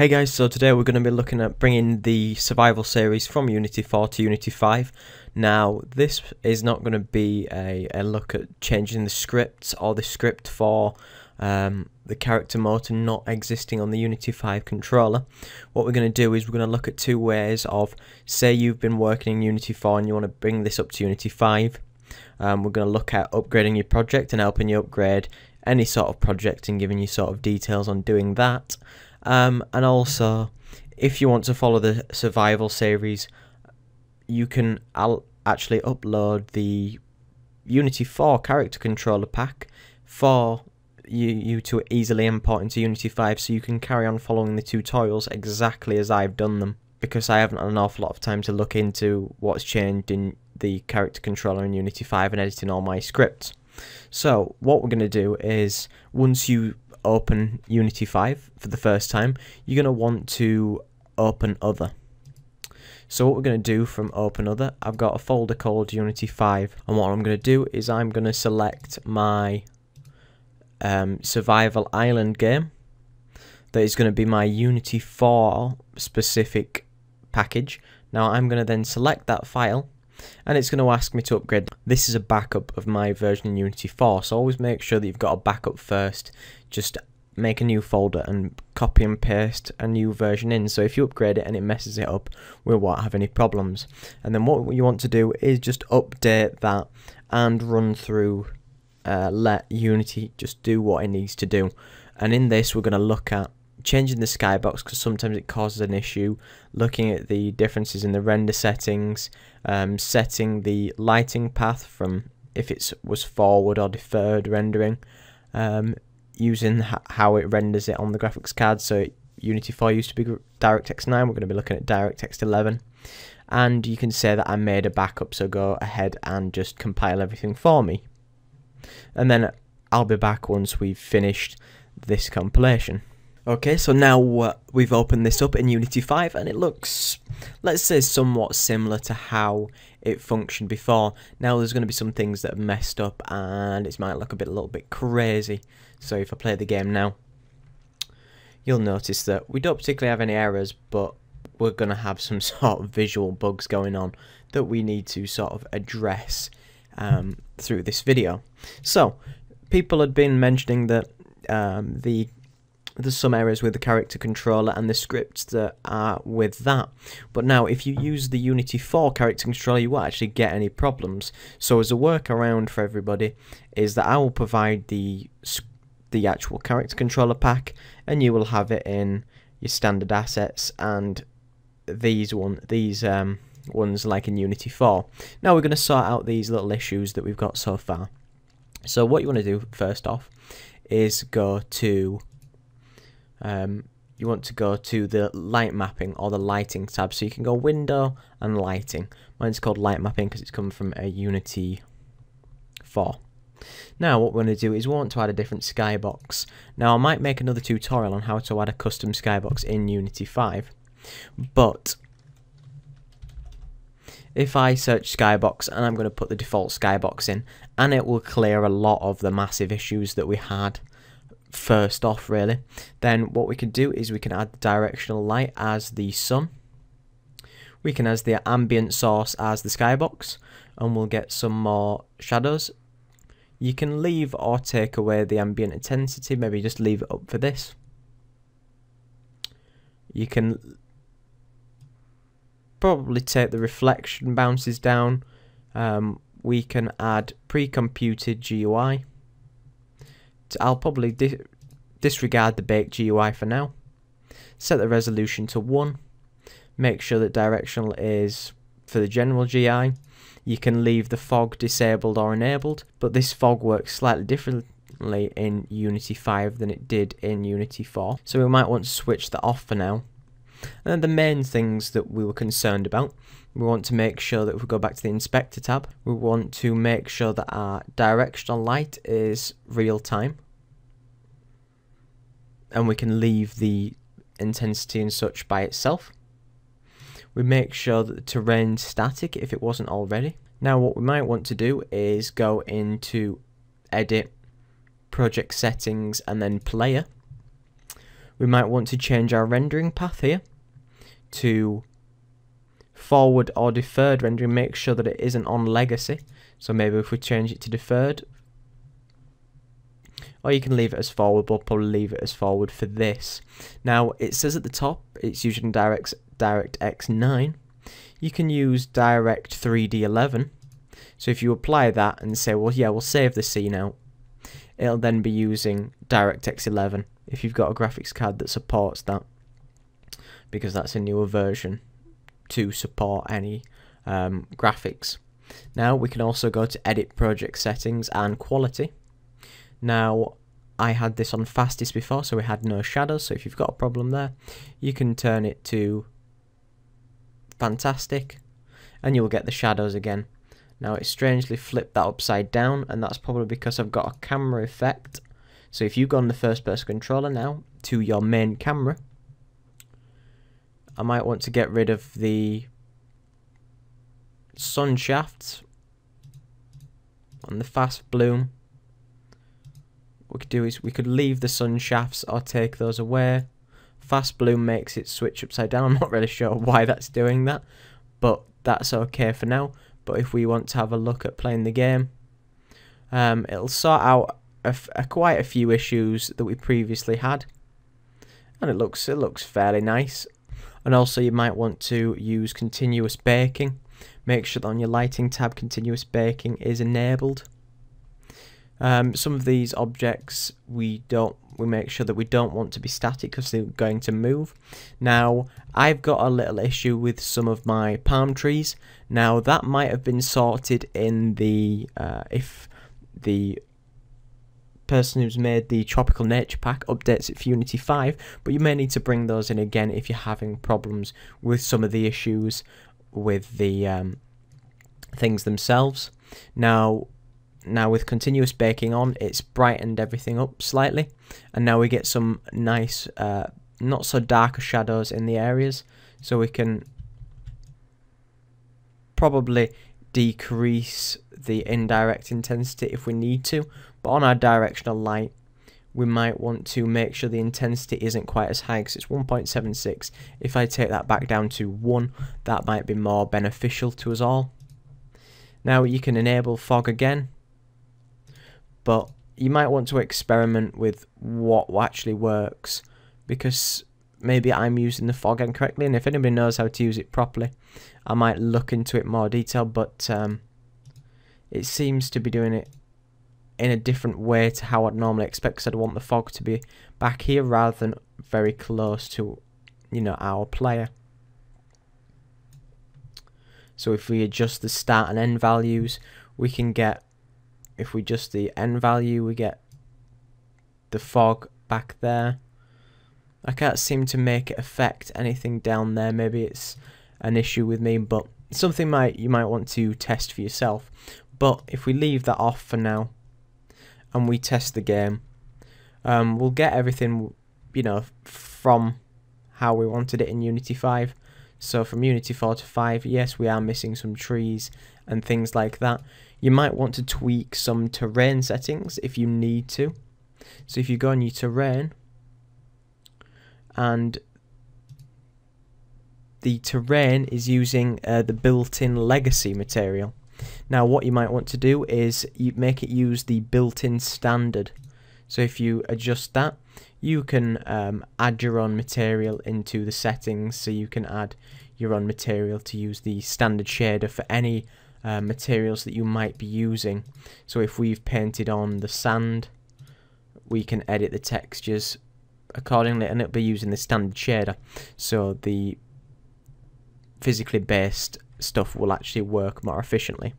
Hey guys, so today we're going to be looking at bringing the survival series from Unity 4 to Unity 5. Now, this is not going to be a, a look at changing the scripts or the script for um, the character motor not existing on the Unity 5 controller. What we're going to do is we're going to look at two ways of, say you've been working in Unity 4 and you want to bring this up to Unity 5. Um, we're going to look at upgrading your project and helping you upgrade any sort of project and giving you sort of details on doing that. Um, and also, if you want to follow the survival series, you can I'll actually upload the Unity 4 character controller pack for you, you to easily import into Unity 5 so you can carry on following the tutorials exactly as I've done them because I haven't had an awful lot of time to look into what's changed in the character controller in Unity 5 and editing all my scripts. So what we're going to do is once you open Unity 5 for the first time, you're going to want to open other. So what we're going to do from open other, I've got a folder called Unity 5 and what I'm going to do is I'm going to select my um, survival island game that is going to be my Unity 4 specific package. Now I'm going to then select that file and it's going to ask me to upgrade. This is a backup of my version in Unity 4, so always make sure that you've got a backup first. Just make a new folder and copy and paste a new version in. So if you upgrade it and it messes it up, we won't have any problems. And then what you want to do is just update that and run through, uh, let Unity just do what it needs to do. And in this, we're going to look at changing the skybox because sometimes it causes an issue, looking at the differences in the render settings, um, setting the lighting path from if it was forward or deferred rendering, um, using how it renders it on the graphics card. So Unity 4 used to be DirectX 9, we're going to be looking at DirectX 11. And you can say that I made a backup, so go ahead and just compile everything for me. And then I'll be back once we've finished this compilation. Okay, so now uh, we've opened this up in Unity 5 and it looks, let's say, somewhat similar to how it functioned before. Now there's going to be some things that have messed up and it might look a bit a little bit crazy. So if I play the game now, you'll notice that we don't particularly have any errors, but we're going to have some sort of visual bugs going on that we need to sort of address um, through this video. So, people had been mentioning that um, the there's some errors with the character controller and the scripts that are with that. But now, if you use the Unity 4 character controller, you won't actually get any problems. So as a workaround for everybody, is that I will provide the the actual character controller pack, and you will have it in your standard assets and these one these um, ones like in Unity 4. Now we're going to sort out these little issues that we've got so far. So what you want to do first off is go to um, you want to go to the light mapping or the lighting tab. So you can go window and lighting. Mine's called light mapping because it's come from a Unity 4. Now what we're going to do is we want to add a different skybox. Now I might make another tutorial on how to add a custom skybox in Unity 5. But if I search skybox and I'm going to put the default skybox in and it will clear a lot of the massive issues that we had first off really. Then what we can do is we can add the directional light as the sun. We can add the ambient source as the skybox and we'll get some more shadows. You can leave or take away the ambient intensity, maybe just leave it up for this. You can probably take the reflection bounces down. Um, we can add pre-computed GI I'll probably di disregard the baked GI for now. Set the resolution to 1. Make sure that directional is for the general GI. You can leave the fog disabled or enabled, but this fog works slightly differently in Unity 5 than it did in Unity 4. So we might want to switch that off for now. And then the main things that we were concerned about, we want to make sure that if we go back to the inspector tab, we want to make sure that our directional light is real time. And we can leave the intensity and such by itself. We make sure that the terrain's static if it wasn't already. Now what we might want to do is go into edit, project settings and then player we might want to change our rendering path here to forward or deferred rendering, make sure that it isn't on legacy. So maybe if we change it to deferred, or you can leave it as forward, but probably leave it as forward for this. Now it says at the top it's using Direct DirectX 9. You can use Direct 3D 11. So if you apply that and say, well, yeah, we'll save the scene out, it'll then be using DirectX 11 if you've got a graphics card that supports that, because that's a newer version to support any um, graphics. Now we can also go to edit project settings and quality. Now I had this on fastest before so we had no shadows so if you've got a problem there you can turn it to fantastic and you'll get the shadows again. Now it's strangely flipped that upside down and that's probably because I've got a camera effect. So if you go on the first person controller now to your main camera I might want to get rid of the sun shafts on the fast bloom. What we could do is we could leave the sun shafts or take those away. Fast bloom makes it switch upside down. I'm not really sure why that's doing that, but that's okay for now. But if we want to have a look at playing the game, um, it'll sort out quite a few issues that we previously had, and it looks it looks fairly nice. And also you might want to use continuous baking. Make sure that on your lighting tab continuous baking is enabled. Um, some of these objects we don't we make sure that we don't want to be static because they're going to move. Now I've got a little issue with some of my palm trees. Now that might have been sorted in the uh, if the person who's made the Tropical Nature Pack updates it for Unity 5, but you may need to bring those in again if you're having problems with some of the issues with the um, things themselves. Now, now with continuous baking on, it's brightened everything up slightly, and now we get some nice, uh, not so darker shadows in the areas, so we can probably decrease the indirect intensity if we need to, but on our directional light, we might want to make sure the intensity isn't quite as high because it's 1.76. If I take that back down to 1, that might be more beneficial to us all. Now you can enable fog again, but you might want to experiment with what actually works because maybe I'm using the fog incorrectly and if anybody knows how to use it properly I might look into it more detail but um, it seems to be doing it in a different way to how I'd normally expect because I'd want the fog to be back here rather than very close to you know our player. So if we adjust the start and end values we can get if we adjust the end value we get the fog back there. I can't seem to make it affect anything down there. Maybe it's an issue with me but something might you might want to test for yourself but if we leave that off for now and we test the game, um, we'll get everything, you know, from how we wanted it in Unity 5. So from Unity 4 to 5, yes, we are missing some trees and things like that. You might want to tweak some terrain settings if you need to. So if you go on your terrain and the terrain is using uh, the built-in legacy material. Now what you might want to do is you make it use the built-in standard. So if you adjust that, you can um, add your own material into the settings so you can add your own material to use the standard shader for any uh, materials that you might be using. So if we've painted on the sand, we can edit the textures accordingly and it'll be using the standard shader. So the physically based stuff will actually work more efficiently.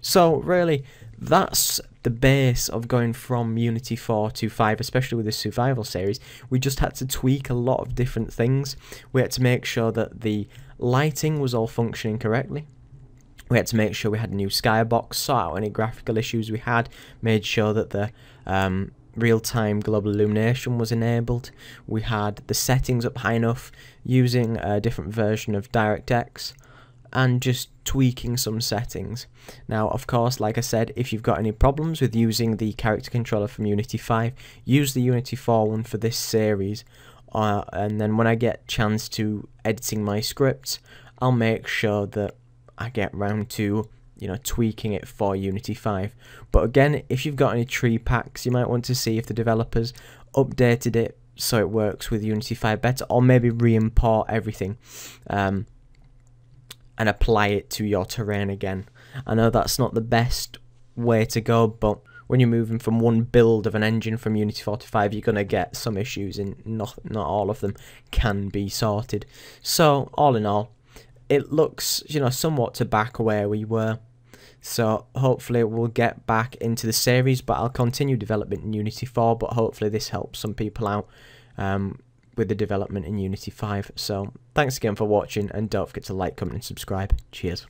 So really, that's the base of going from Unity 4 to 5, especially with the survival series. We just had to tweak a lot of different things. We had to make sure that the lighting was all functioning correctly. We had to make sure we had a new skybox, sort out any graphical issues we had, made sure that the um, real-time global illumination was enabled. We had the settings up high enough using a different version of DirectX and just tweaking some settings. Now, of course, like I said, if you've got any problems with using the character controller from Unity 5, use the Unity 4 one for this series. uh, and then when I get chance to editing my scripts, I'll make sure that I get round to you know tweaking it for Unity 5. But again, if you've got any tree packs, you might want to see if the developers updated it so it works with Unity 5 better, or maybe re-import everything um, and apply it to your terrain again. I know that's not the best way to go, but when you're moving from one build of an engine from Unity 45, you're going to get some issues, and not, not all of them can be sorted. So, all in all, it looks, you know, somewhat to back where we were. So hopefully we'll get back into the series, but I'll continue development in Unity 4, but hopefully this helps some people out um, with the development in Unity 5. So thanks again for watching, and don't forget to like, comment, and subscribe. Cheers.